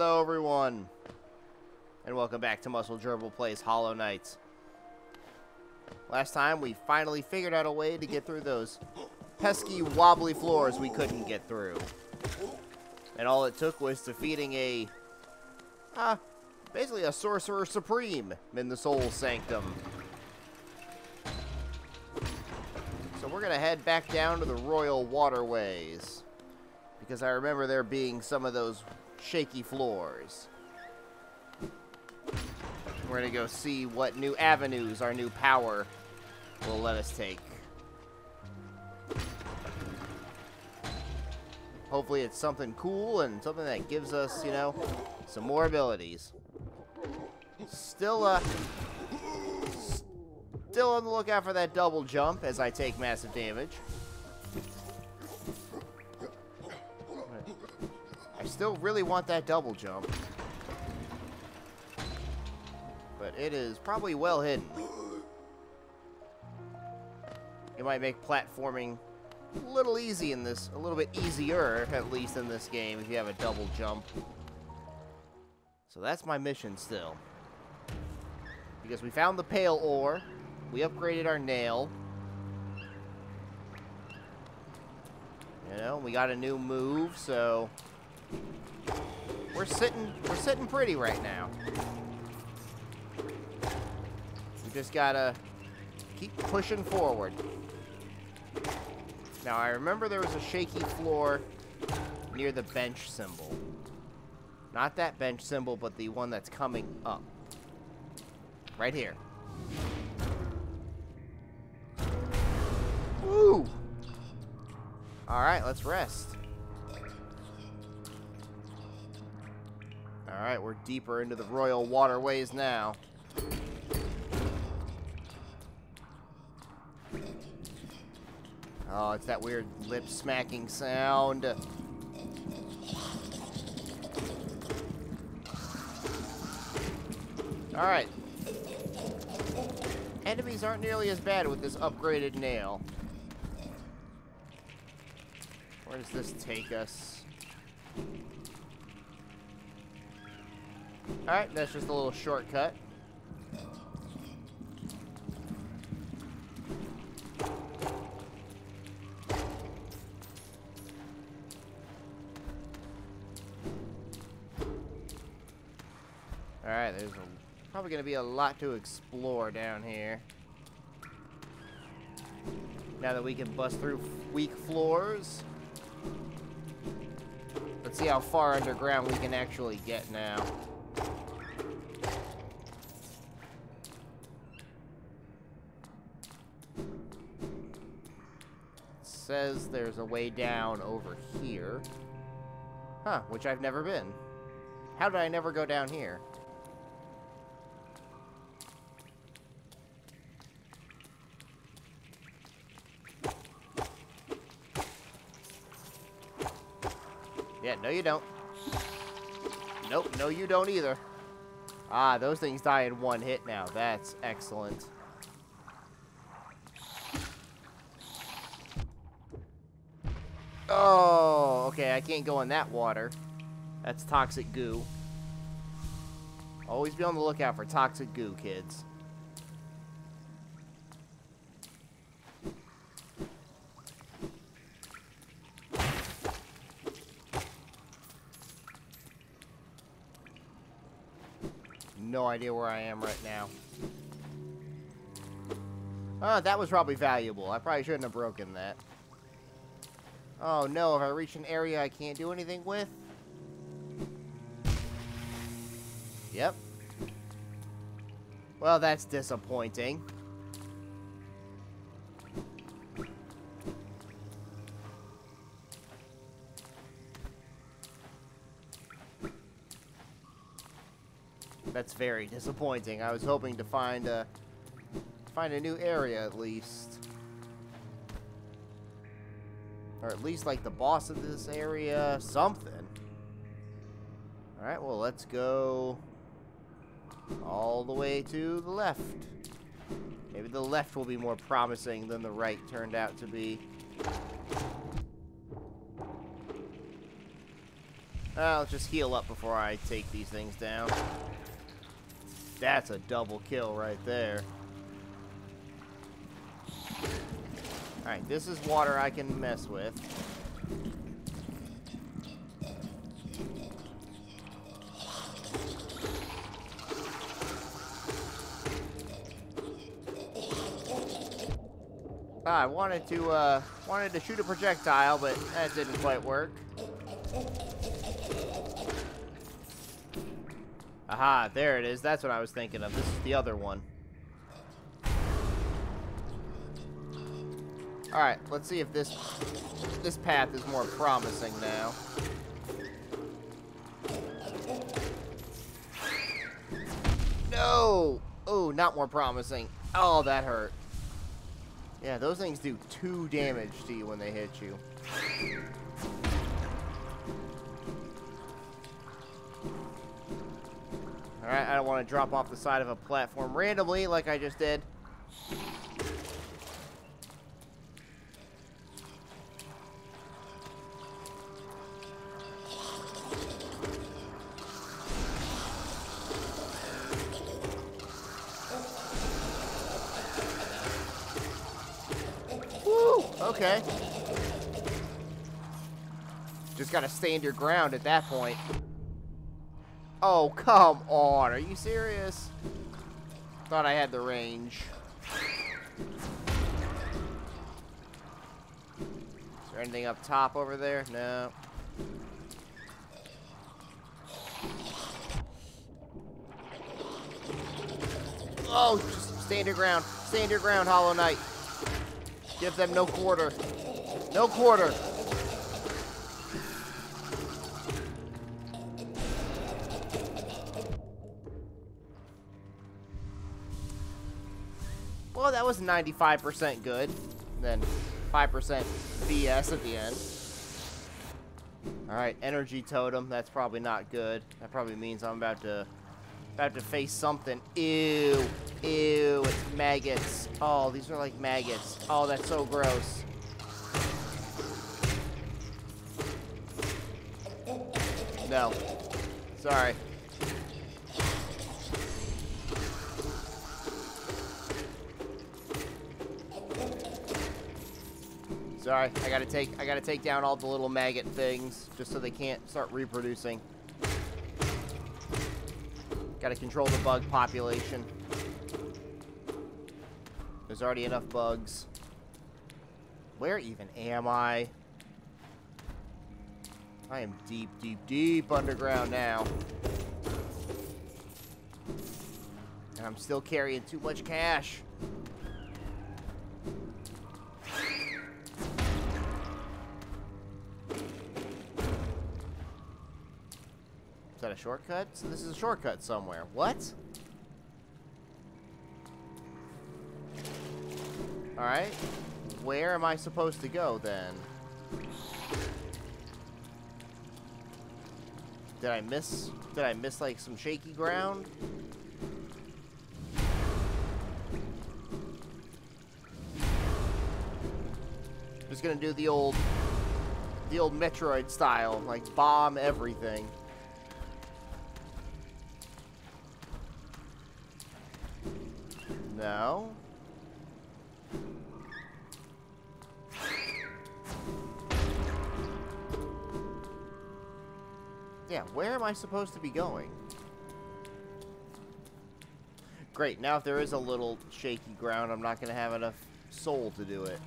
Hello, everyone, and welcome back to Muscle Gerbil Plays Hollow Knights. Last time, we finally figured out a way to get through those pesky, wobbly floors we couldn't get through. And all it took was defeating a, uh, basically a Sorcerer Supreme in the Soul Sanctum. So we're going to head back down to the Royal Waterways. Because I remember there being some of those shaky floors. We're to go see what new avenues our new power will let us take. Hopefully it's something cool and something that gives us, you know, some more abilities. Still, uh, still on the lookout for that double jump as I take massive damage. I still really want that double jump. But it is probably well hidden. It might make platforming a little easy in this, a little bit easier, at least in this game, if you have a double jump. So that's my mission still. Because we found the pale ore, we upgraded our nail. You know, we got a new move, so we're sitting we're sitting pretty right now. We just gotta keep pushing forward. Now I remember there was a shaky floor near the bench symbol. Not that bench symbol, but the one that's coming up. Right here. Woo! Alright, let's rest. Alright, we're deeper into the royal waterways now. Oh, it's that weird lip smacking sound. Alright. Enemies aren't nearly as bad with this upgraded nail. Where does this take us? Alright, that's just a little shortcut. Alright, there's a, probably going to be a lot to explore down here. Now that we can bust through weak floors. Let's see how far underground we can actually get now. Says there's a way down over here. Huh, which I've never been. How did I never go down here? Yeah, no you don't. Nope, no you don't either. Ah, those things die in one hit now. That's excellent. Oh, okay, I can't go in that water. That's toxic goo. Always be on the lookout for toxic goo, kids. No idea where I am right now. Oh, that was probably valuable. I probably shouldn't have broken that. Oh no, if I reach an area I can't do anything with? Yep. Well, that's disappointing. That's very disappointing. I was hoping to find a find a new area at least. Or at least like the boss of this area, something. Alright, well let's go all the way to the left. Maybe the left will be more promising than the right turned out to be. Uh, I'll just heal up before I take these things down. That's a double kill right there. Alright, this is water I can mess with. Ah, I wanted to, uh, wanted to shoot a projectile, but that didn't quite work. Aha, there it is. That's what I was thinking of. This is the other one. Alright, let's see if this this path is more promising now. No! Oh, not more promising. Oh, that hurt. Yeah, those things do two damage to you when they hit you. Alright, I don't want to drop off the side of a platform randomly like I just did. Just gotta stand your ground at that point. Oh, come on. Are you serious? Thought I had the range. Is there anything up top over there? No. Oh, just stand your ground. Stand your ground, Hollow Knight. Give them no quarter. No quarter. Was 95% good. Then 5% BS at the end. Alright, energy totem. That's probably not good. That probably means I'm about to about to face something. Ew. Ew, it's maggots. Oh, these are like maggots. Oh, that's so gross. No. Sorry. Sorry, I gotta take I gotta take down all the little maggot things just so they can't start reproducing. Gotta control the bug population. There's already enough bugs. Where even am I? I am deep, deep, deep underground now. And I'm still carrying too much cash. Shortcut? So this is a shortcut somewhere. What? Alright. Where am I supposed to go then? Did I miss did I miss like some shaky ground? Just gonna do the old the old Metroid style, like bomb everything. No. Yeah, where am I supposed to be going? Great, now if there is a little shaky ground, I'm not going to have enough soul to do it.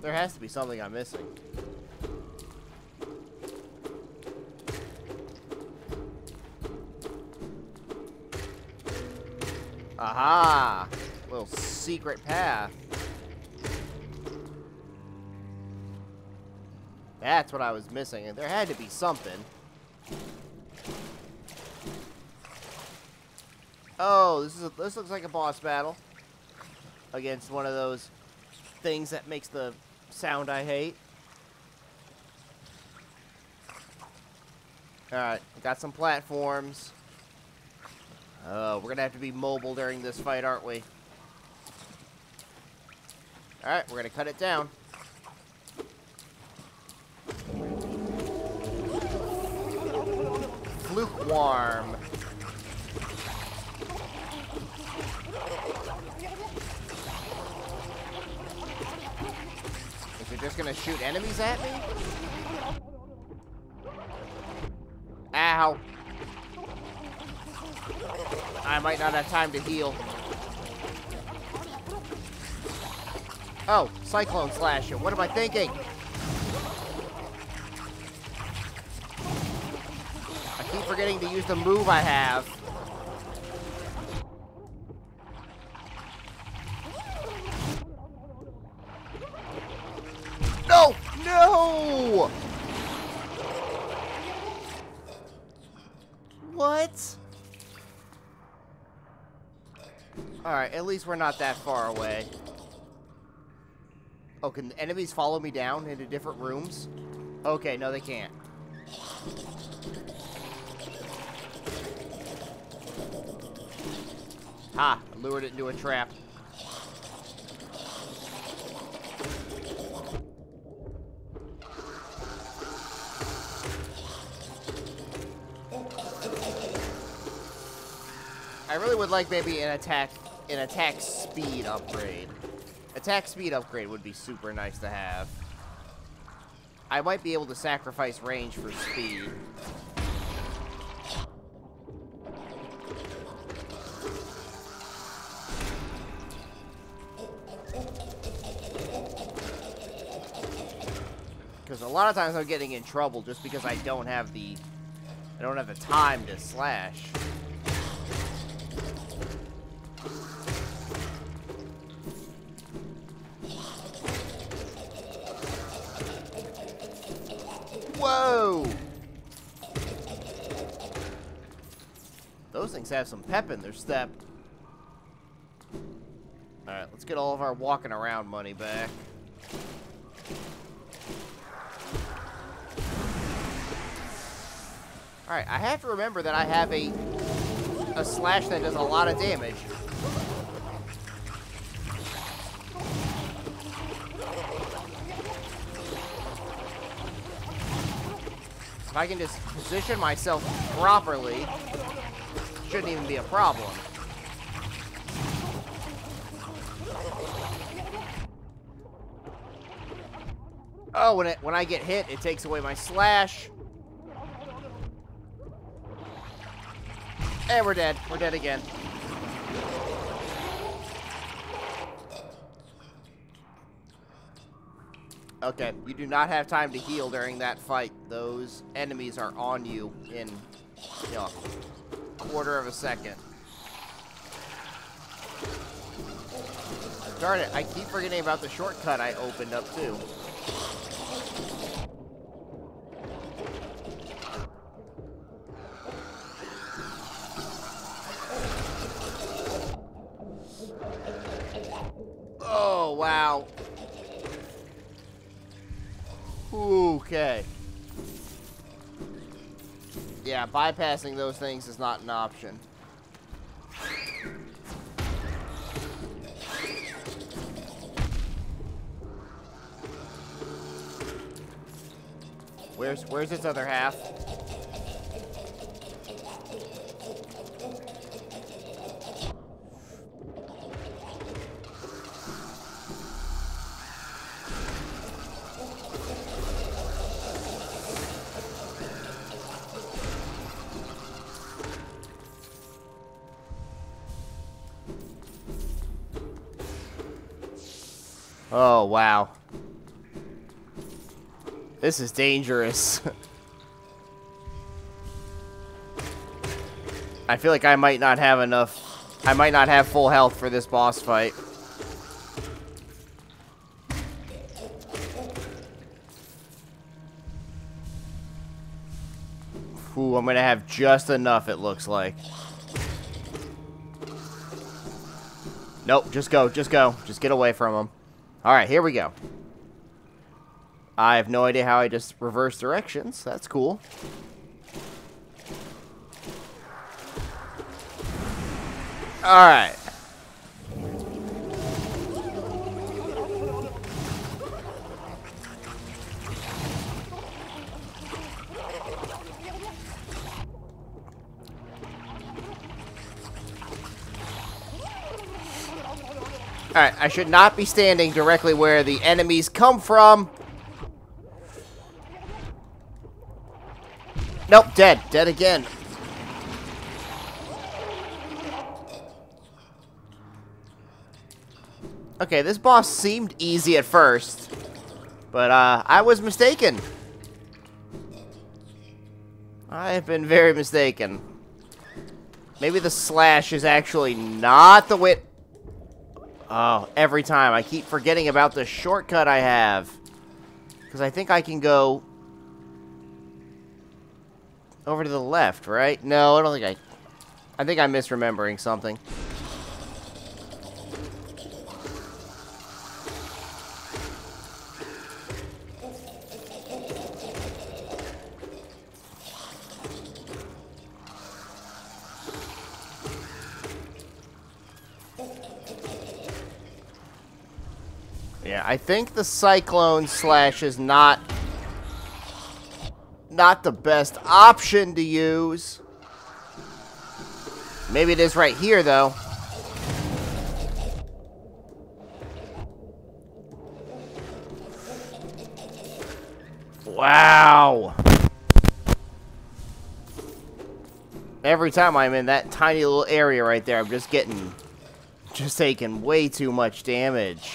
There has to be something I'm missing. Aha! Little secret path. That's what I was missing, and there had to be something. Oh, this is a, this looks like a boss battle against one of those things that makes the sound I hate. Alright, got some platforms. Oh, we're gonna have to be mobile during this fight, aren't we? Alright, we're gonna cut it down. Fluke Worm. If you're just gonna shoot enemies at me? Ow. I might not have time to heal. Oh, Cyclone Slasher. What am I thinking? I keep forgetting to use the move I have. No! No! What? Alright, at least we're not that far away. Oh, can the enemies follow me down into different rooms? Okay, no they can't. Ha! Lured it into a trap. I really would like maybe an attack an attack speed upgrade. Attack speed upgrade would be super nice to have. I might be able to sacrifice range for speed. Because a lot of times I'm getting in trouble just because I don't have the I don't have the time to slash. Whoa! Those things have some pep in their step. Alright, let's get all of our walking around money back. Alright, I have to remember that I have a a slash that does a lot of damage. If I can just position myself properly, shouldn't even be a problem. Oh, when it when I get hit, it takes away my slash. And we're dead. We're dead again. Okay, you do not have time to heal during that fight. Those enemies are on you in, you know, a quarter of a second. Darn it, I keep forgetting about the shortcut I opened up too. Okay. Yeah, bypassing those things is not an option. Where's where's its other half? Oh, wow. This is dangerous. I feel like I might not have enough... I might not have full health for this boss fight. Ooh, I'm gonna have just enough, it looks like. Nope, just go, just go. Just get away from him. Alright, here we go. I have no idea how I just reverse directions. That's cool. Alright. Alright, I should not be standing directly where the enemies come from. Nope, dead. Dead again. Okay, this boss seemed easy at first. But, uh, I was mistaken. I have been very mistaken. Maybe the slash is actually not the wit. Oh, every time. I keep forgetting about the shortcut I have. Because I think I can go over to the left, right? No, I don't think I... I think I'm misremembering something. I think the Cyclone Slash is not not the best option to use. Maybe it is right here, though. Wow. Every time I'm in that tiny little area right there, I'm just getting... Just taking way too much damage.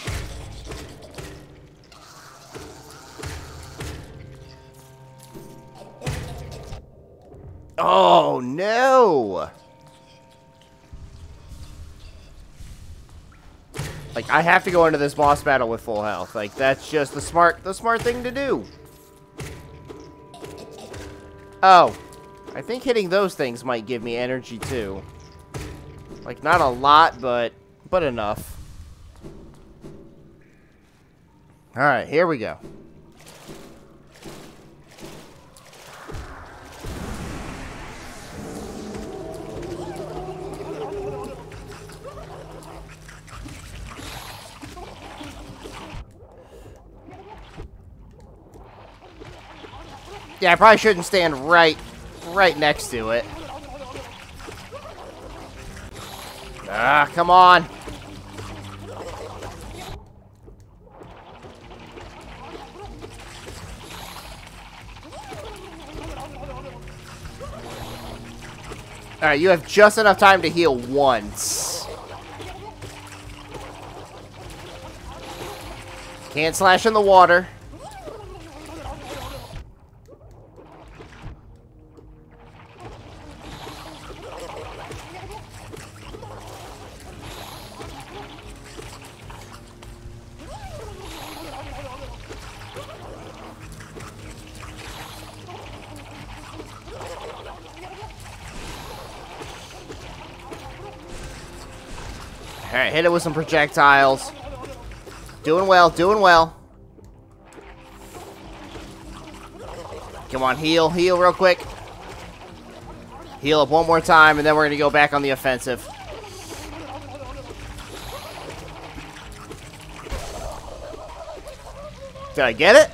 Oh, no! Like, I have to go into this boss battle with full health. Like, that's just the smart, the smart thing to do. Oh. I think hitting those things might give me energy, too. Like, not a lot, but, but enough. Alright, here we go. Yeah, I probably shouldn't stand right, right next to it. Ah, come on. Alright, you have just enough time to heal once. Can't slash in the water. Alright, hit it with some projectiles. Doing well, doing well. Come on, heal, heal real quick. Heal up one more time, and then we're going to go back on the offensive. Did I get it?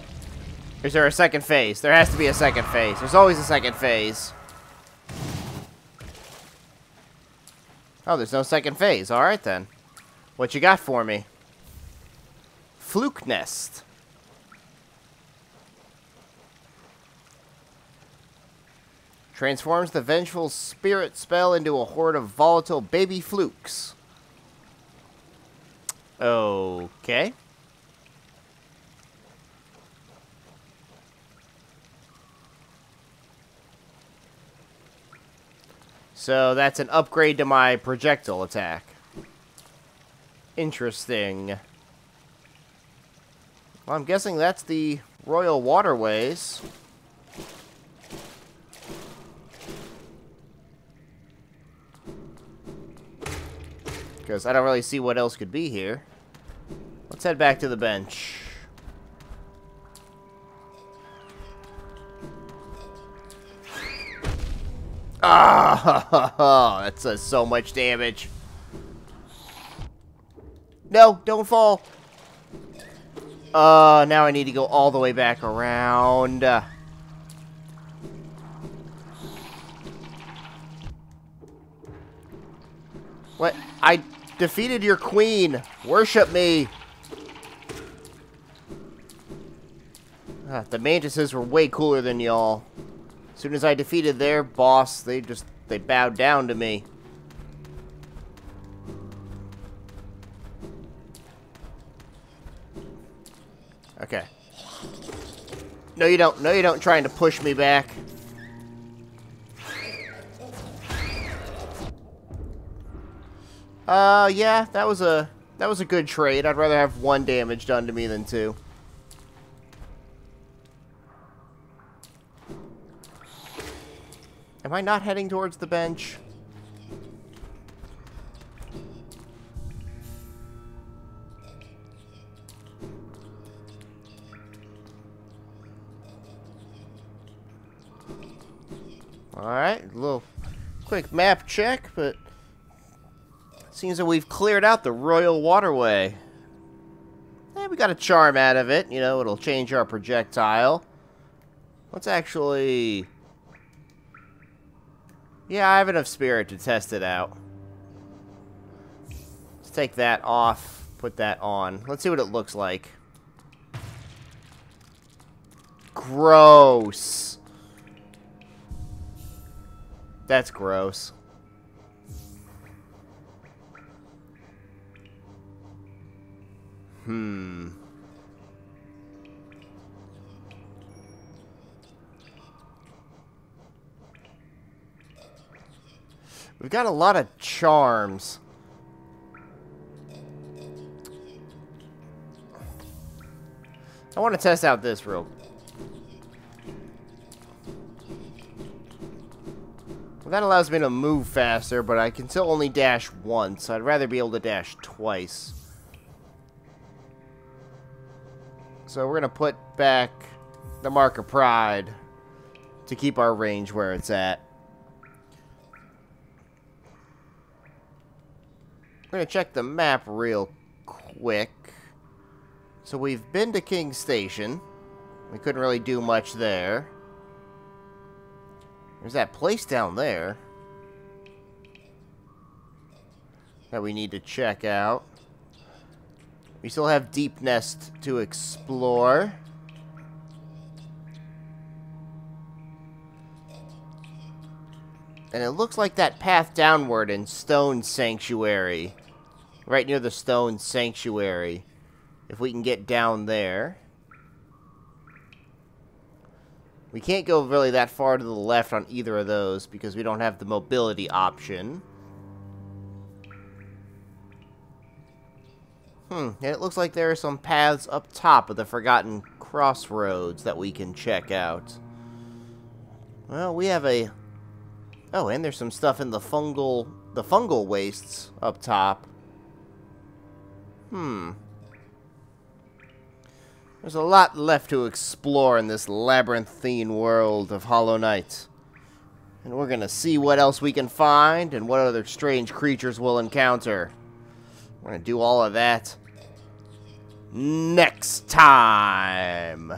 Is there a second phase? There has to be a second phase. There's always a second phase. Oh, there's no second phase. All right, then. What you got for me? Flukenest. Transforms the vengeful spirit spell into a horde of volatile baby flukes. Okay. So that's an upgrade to my projectile attack. Interesting. Well, I'm guessing that's the Royal Waterways. Because I don't really see what else could be here. Let's head back to the bench. Ah, that does so much damage. No, don't fall. Uh, now I need to go all the way back around. What? I defeated your queen. Worship me. Ah, the Mantises were way cooler than y'all. As soon as I defeated their boss, they just, they bowed down to me. No, you don't. No, you don't. Trying to push me back. Uh, yeah, that was a that was a good trade. I'd rather have one damage done to me than two. Am I not heading towards the bench? Alright, a little quick map check, but seems that we've cleared out the Royal Waterway. Eh, we got a charm out of it. You know, it'll change our projectile. Let's actually... Yeah, I have enough spirit to test it out. Let's take that off, put that on. Let's see what it looks like. Gross. That's gross. Hmm. We've got a lot of charms. I want to test out this real that allows me to move faster, but I can still only dash once. I'd rather be able to dash twice. So we're going to put back the Mark of Pride to keep our range where it's at. We're going to check the map real quick. So we've been to King Station. We couldn't really do much there. There's that place down there that we need to check out. We still have Deepnest to explore. And it looks like that path downward in Stone Sanctuary. Right near the Stone Sanctuary. If we can get down there. We can't go really that far to the left on either of those because we don't have the mobility option. Hmm, it looks like there are some paths up top of the Forgotten Crossroads that we can check out. Well, we have a... Oh, and there's some stuff in the fungal... the fungal wastes up top. Hmm. There's a lot left to explore in this labyrinthine world of Hollow Knight. And we're to see what else we can find and what other strange creatures we'll encounter. We're to do all of that next time.